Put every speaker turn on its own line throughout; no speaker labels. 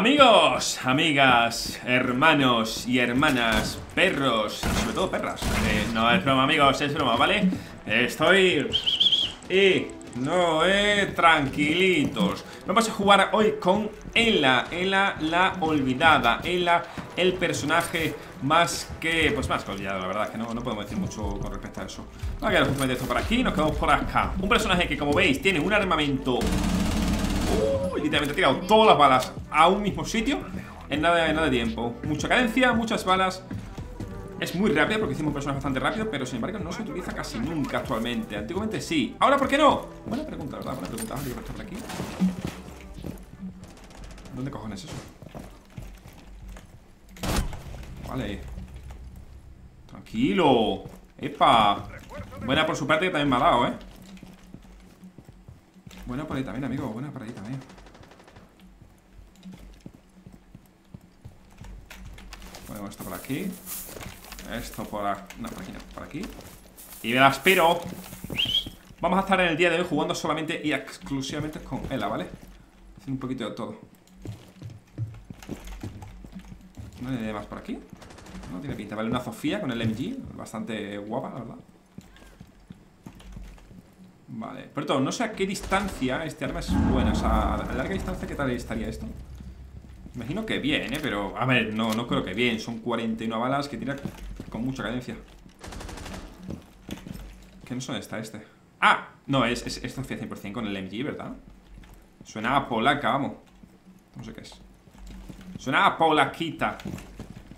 Amigos, amigas, hermanos y hermanas, perros, sobre todo perras No es broma amigos, es broma, ¿vale? Estoy... Y... No, eh, tranquilitos. Vamos a jugar hoy con Ela Ela la olvidada Ela, el personaje más que... Pues más que olvidado, la verdad Que no, no podemos decir mucho con respecto a eso. Vamos a quedar justamente esto por aquí Nos quedamos por acá. Un personaje que como veis tiene un armamento Uh, literalmente he tirado todas las balas a un mismo sitio en nada, de tiempo. Mucha cadencia, muchas balas. Es muy rápido porque hicimos personas bastante rápido, pero sin embargo no se utiliza casi nunca actualmente. Antiguamente sí. ¿Ahora por qué no? Buena pregunta, ¿verdad? Buena pregunta. Vamos a por aquí. ¿Dónde cojones es eso? Vale. Tranquilo. ¡Epa! Buena por su parte que también me ha dado, ¿eh? Buena por ahí también, amigo. Buena por ahí también. Ponemos esto por aquí. Esto por aquí. No, por aquí no. Por aquí. Y me la espero. Vamos a estar en el día de hoy jugando solamente y exclusivamente con Ela, ¿vale? Haciendo un poquito de todo. No hay nadie más por aquí. No tiene pinta. Vale, una Sofía con el MG. Bastante guapa, la verdad. Vale, perdón, no sé a qué distancia este arma es buena O sea, a larga distancia, ¿qué tal estaría esto? Imagino que bien, ¿eh? Pero, a ver, no, no creo que bien Son 41 balas que tira con mucha cadencia ¿Qué no son esta, este? ¡Ah! No, es, es esto 100% con el MG, ¿verdad? Suena polaca, vamos No sé qué es Suena a polaquita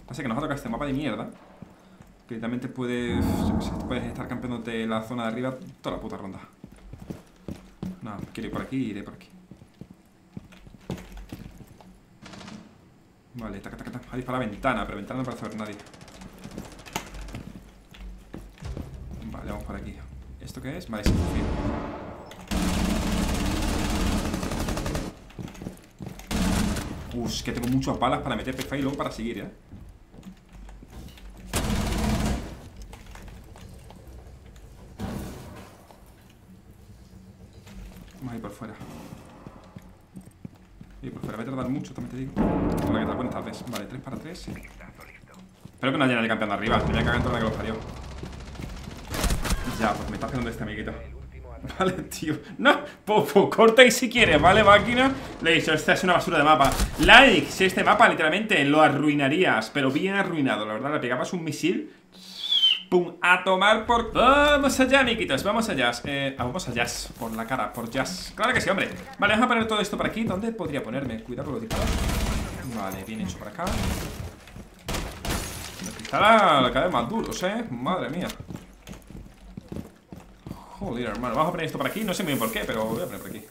Pasa que nos ha tocado este mapa de mierda Que literalmente puedes, puedes estar campeándote la zona de arriba toda la puta ronda no, quiero ir por aquí, iré por aquí Vale, taca, taca, taca. Ahí para la ventana, pero ventana no parece ver nadie Vale, vamos por aquí ¿Esto qué es? Vale, es Uff, es que tengo muchas balas para meter PFA y luego para seguir, ¿eh? Vamos a ir por fuera. Y por fuera, voy a tardar mucho, también te digo. Hola, ¿qué tal? Buenas tardes. Vale, 3 para 3. Espero que no haya nadie campeando arriba. Tenía que toda la que lo parió. Ya, pues me está haciendo este amiguito. Vale, tío. No, Popo, corta y si quieres, ¿vale, máquina? Le he dicho, esta es una basura de mapa. Like, si este mapa literalmente lo arruinarías, pero bien arruinado, la verdad. Le pegabas un misil ¡Pum! A tomar por... Vamos allá, amiguitos, vamos allá. Eh, ah, Vamos allá, por la cara, por jazz. Claro que sí, hombre. Vale, vamos a poner todo esto por aquí. ¿Dónde podría ponerme? Cuidado con los disparos Vale, bien hecho por acá. Los cada vez más duros, ¿eh? Madre mía. Joder, hermano Vamos a poner esto por aquí. No sé muy bien por qué, pero voy a poner por aquí.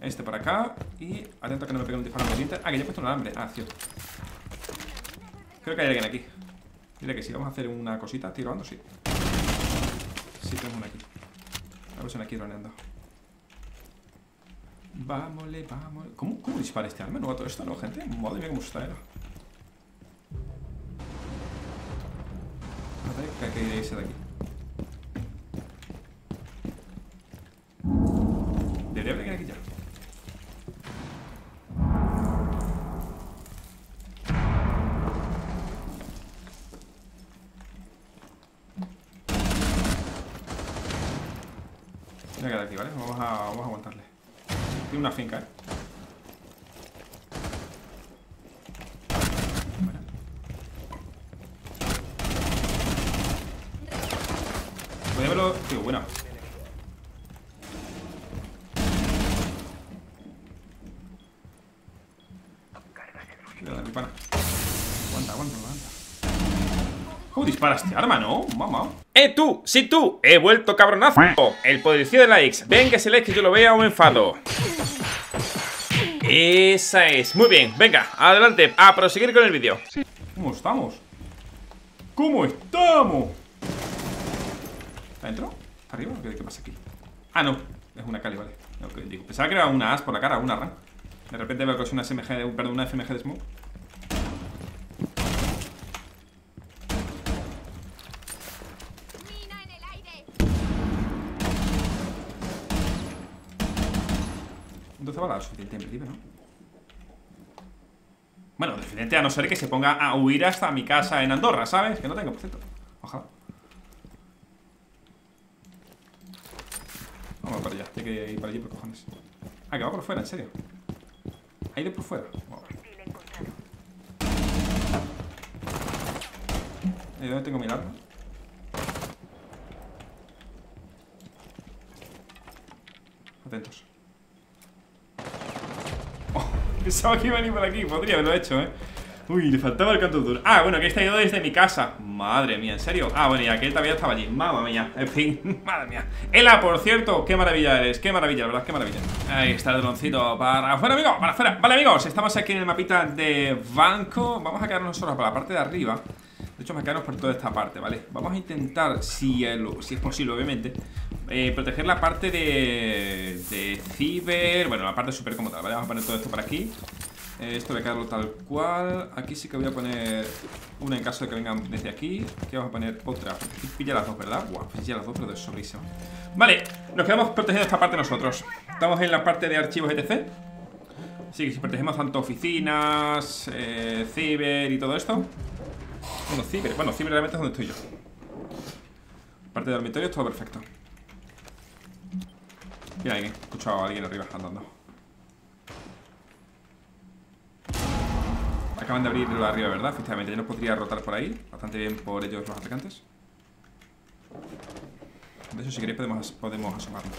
Este por acá Y atento que no me pegue un disparo en Ah, que ya he puesto un alambre. Ah, cierto. Creo que hay alguien aquí Mira que si vamos a hacer una cosita tirando, sí. Sí, tenemos una aquí. La persona aquí droneando. Vámosle, vamos. ¿Cómo, ¿Cómo dispara este arma? ¿No todo esto, no, gente? Madre mía, cómo está, era. Ver, que irse de aquí. Debería haber aquí ya. Voy a quedar Vamos a, aguantarle. Tiene una finca, ¿eh? Podría verlo... Tío, buena. Cuidado, mi pana. Aguanta, aguanta, aguanta. ¿Cómo dispara este arma, no? Mamá.
¡Eh, tú! ¡Sí, tú! ¡He vuelto cabronazo! El policía de likes. Venga ese like que yo lo vea o me enfado. Esa es. Muy bien, venga, adelante, a proseguir con el vídeo.
¿Cómo estamos? ¿Cómo estamos? ¿Está dentro? ¿Está arriba? ¿Qué, ¿Qué pasa aquí? Ah, no, es una Cali, vale. digo. Pensaba que era una as por la cara, una RAM. De repente veo que es una SMG, perdón, una FMG de Smoke. 12 balas suficiente en ¿no? Bueno, diferente a no ser que se ponga a huir hasta mi casa en Andorra, ¿sabes? Que no tengo, por cierto. Ojalá. Vamos para allá, tiene que ir para allí por cojones. Ah, que va por fuera, en serio. Ha ido por fuera. ¿Y dónde tengo mi arma? Atentos Pensaba que iba a ir por aquí, podría haberlo hecho, eh Uy, le faltaba el canto duro. Ah, bueno, que está ido desde mi casa. Madre mía, ¿en serio? Ah, bueno, y aquel también estaba allí. Mamma mía, en fin, madre mía. Ela, por cierto, qué maravilla eres. Qué maravilla, la verdad, qué maravilla. Ahí está el droncito para afuera, amigo, para afuera Vale, amigos, estamos aquí en el mapita de banco. Vamos a quedarnos solo por la parte de arriba de hecho, quedamos por toda esta parte, ¿vale? Vamos a intentar, si, es posible, obviamente eh, Proteger la parte de, de ciber Bueno, la parte super como tal, ¿vale? Vamos a poner todo esto por aquí. Eh, Esto voy a quedarlo tal cual. Aquí sí que voy a poner una en caso de que vengan desde aquí. Aquí vamos a poner otra. Pilla las dos, ¿verdad? Guau, pilla las dos, pero de sobrísimo. Vale, nos quedamos protegiendo esta parte nosotros. Estamos en la parte de archivos etc. Así que si protegemos tanto oficinas, eh, ciber y todo esto bueno, ciber, bueno, ciber realmente es donde estoy yo. Parte de dormitorio, todo perfecto. Mira alguien, he escuchado a alguien arriba andando. Acaban de abrirlo arriba, ¿verdad? Efectivamente, ya nos podría rotar por ahí. Bastante bien por ellos los atacantes. De hecho, si queréis podemos, podemos asomarnos.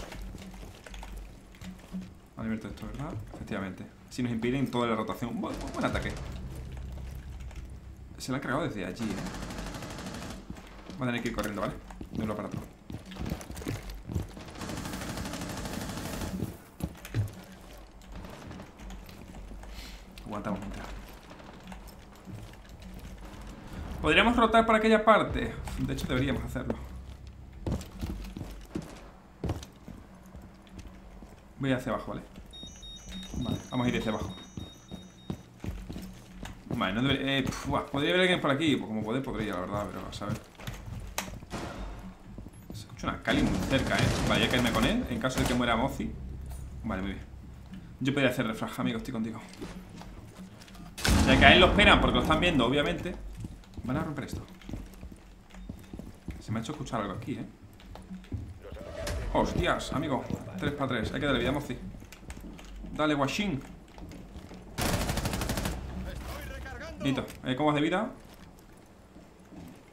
Han abierto esto, ¿verdad? Efectivamente. Si nos impiden toda la rotación. Buen ataque se la han cargado desde allí, ¿eh? Voy a tener que ir corriendo, ¿vale? De un aparato. Aguantamos mientras. ¿Podríamos rotar por aquella parte? De hecho, deberíamos hacerlo. Voy hacia abajo, ¿vale? Vale, vamos a ir hacia abajo. Vale, no debería... Eh, podría haber alguien por aquí. Pues como poder podría, la verdad, pero a saber. Se escucha una Cali muy cerca, ¿eh? Vale, ya caerme con él en caso de que muera Mozi. Vale, muy bien. Yo podría hacer refrag, amigo, estoy contigo. Ya que a él lo esperan porque lo están viendo, obviamente. Van a romper esto. Se me ha hecho escuchar algo aquí, ¿eh? Hostias, amigo. 3 para 3. Hay que darle vida a Mozi. Dale, Washin. Listo. Eh, ¿Cómo vas de vida?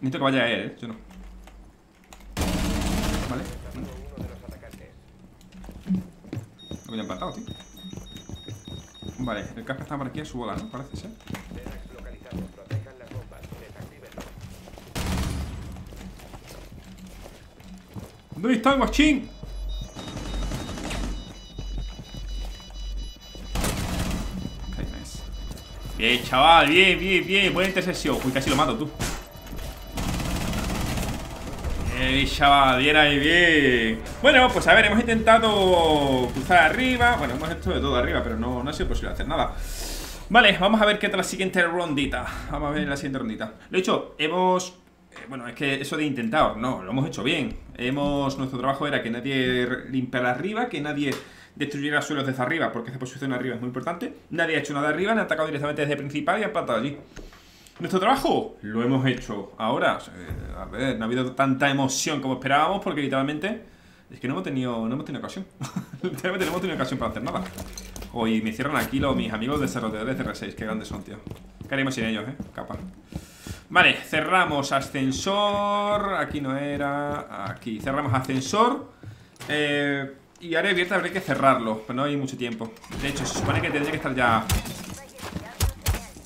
Necesito que vaya él, ¿eh? Yo no. Vale. Lo voy a empatado, tío. Vale, el casco está por aquí en su bola, ¿no? Parece ser. ¿Dónde está el guachín? Bien, chaval, bien, bien, bien Buena intersección, uy, casi lo mato, tú. Bien, chaval, bien ahí, bien. Bueno, pues a ver, hemos intentado cruzar arriba. Bueno, hemos hecho de todo arriba, pero no, ha sido posible hacer nada. Vale, vamos a ver qué tal la siguiente rondita. Vamos a ver la siguiente rondita. Lo dicho, hemos eh, bueno, es que eso de intentado, no, lo hemos hecho bien. Hemos, nuestro trabajo era que nadie limpiara arriba, que nadie destruyera suelos desde arriba, porque esa posición arriba es muy importante. Nadie ha hecho nada arriba, han atacado directamente desde principal y han plantado allí. Nuestro trabajo lo hemos hecho ahora. a ver, no ha habido tanta emoción como esperábamos, porque literalmente es que no hemos tenido, no hemos tenido ocasión. literalmente no hemos tenido ocasión para hacer nada. Hoy me cierran aquí los mis amigos de de CR6, qué grandes son, tío. ¿Qué haremos sin ellos, eh? Capa. Vale, cerramos ascensor. Aquí no era. Aquí. Cerramos ascensor. Eh, y área abierta habría que cerrarlo. Pero no hay mucho tiempo. De hecho, se supone que tendría que estar ya.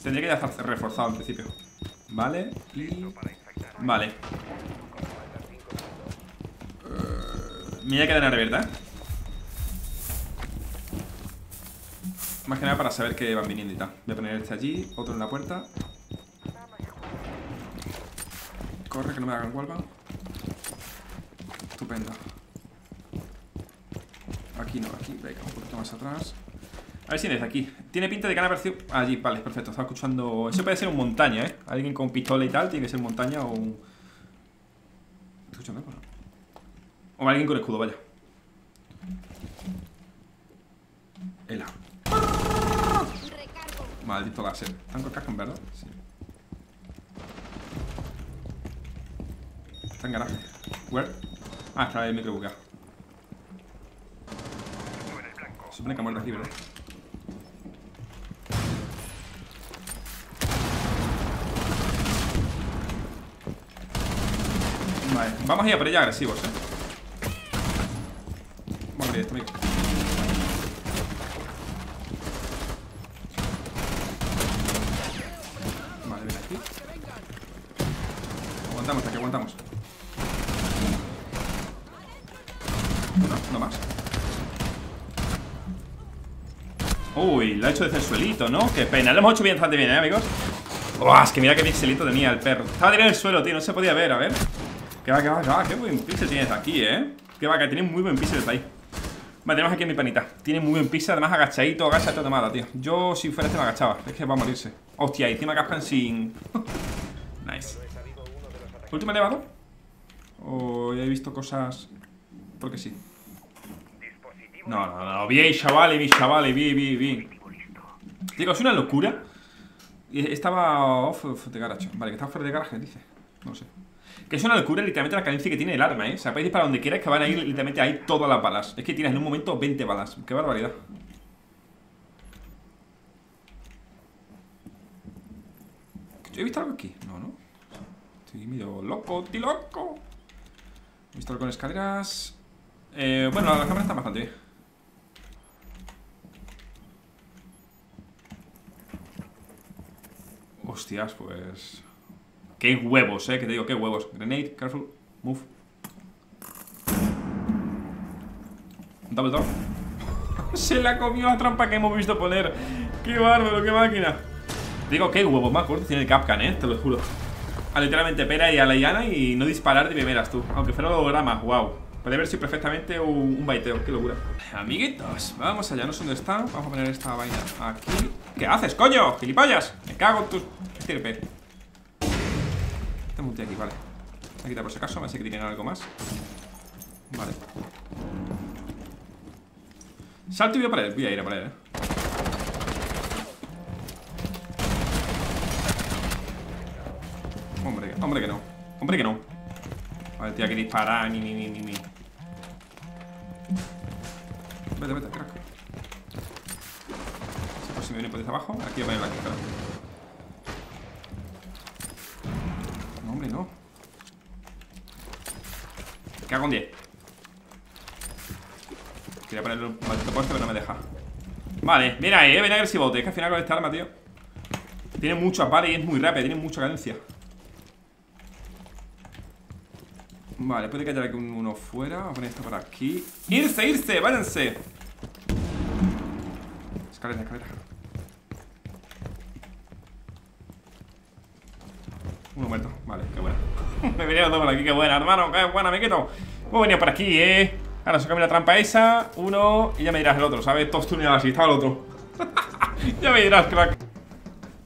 Tendría que ya estar reforzado en principio. Vale. Y. Vale. Uh, me voy a quedar en área abierta, ¿eh? Más que nada para saber que van viniendo y tal. Voy a poner este allí, otro en la puerta. Corre, que no me hagan huelga. Estupendo. Aquí no, aquí, venga, un poquito más atrás. A ver si es aquí. Tiene pinta de que han aparecido. Allí, vale, perfecto. Estaba escuchando. Eso puede ser un montaña, ¿eh? Alguien con pistola y tal, tiene que ser montaña o un. O alguien con escudo, vaya. Ela. Maldito láser. ¿Están con casco en verdad? Sí. Está en garaje. Where? Ah, está el micro bugueado. Se supone que ha muerto aquí, ¿verdad? Vale, vamos a ir a por ella agresivos, eh. Vamos a abrir esto, amigo. Vale, ven aquí. Aguantamos, aquí aguantamos. No, no más. Uy, lo ha hecho de sensuelito, ¿no? Qué pena, lo hemos hecho bien, bastante bien, ¿eh, amigos? Uah, es que mira qué pixelito tenía el perro Estaba tirado en el suelo, tío, no se podía ver, a ver Que va, que va, que va, qué buen pixel tienes aquí, ¿eh? Que va, que tiene muy buen pixel ahí Vale, tenemos aquí a mi panita Tiene muy buen pixel, además agachadito, agachadito de mala, tío Yo, si fuera este me agachaba, es que va a morirse Hostia, encima cascan sin... nice ¿Último elevador? ¿O ya he visto cosas...? Porque sí No, no, no, bien, chavales, mis chavales, bien, bien, bien Digo, es una locura. Estaba off, de garage. Vale, que estaba fuera de garaje, dice. No sé. Que es una locura literalmente la cadencia que tiene el arma, ¿eh? O sea, podéis disparar donde quieras que van a ir literalmente ahí todas las balas. Es que tienes en un momento 20 balas. Qué barbaridad. ¿He visto algo aquí? No, no Estoy medio loco, estoy loco. He visto algo con escaleras. Eh, Bueno, las cámaras están bastante bien Hostias, pues... Qué huevos, eh, que te digo, qué huevos. Grenade, careful, move. Double door. Se la comió la trampa que hemos visto poner. Qué bárbaro, qué máquina. Digo, qué huevos, me acuerdo tiene el Capcan, eh, te lo juro. A literalmente pera y a la llana Y no disparar de primeras tú. Aunque fuera holograma, wow Puede verse perfectamente un, baiteo, qué locura. Amiguitos, vamos allá, no sé dónde está. Vamos a poner esta vaina aquí. ¿Qué haces, coño? ¡Gilipollas! Me cago en tus estirpe Tengo un tío aquí, vale. Voy a quitar por si acaso, me sé que tienen algo más. Vale. Salto y voy a él, voy a ir a él, eh. Hombre, hombre que no Hombre que no Vale, tío, que disparar, ni, ni, ni, ni, ni. Vete, vete, crack. Sí, pues si me viene por desde abajo Aquí voy a poner la cara No, hombre, no. Cago en 10 Quería ponerle un maldito poste, pero no me deja. Vale, mira ahí, eh, ven agresivo Es que al final con esta arma, tío Tiene mucho apare y es muy rápido Tiene mucha cadencia Vale, puede que haya uno fuera. Vamos a poner esto por aquí. ¡Irse, irse! ¡Váyanse! Escalera, escalera. Uno muerto, vale, qué buena. Me venía dos por aquí, qué buena, hermano Qué buena, amiguito. Hemos venido por aquí, eh. Ahora se cambia la trampa esa Uno, y ya me dirás el otro, ¿sabes? Todos tuneados así, estaba el otro. Ya me dirás, crack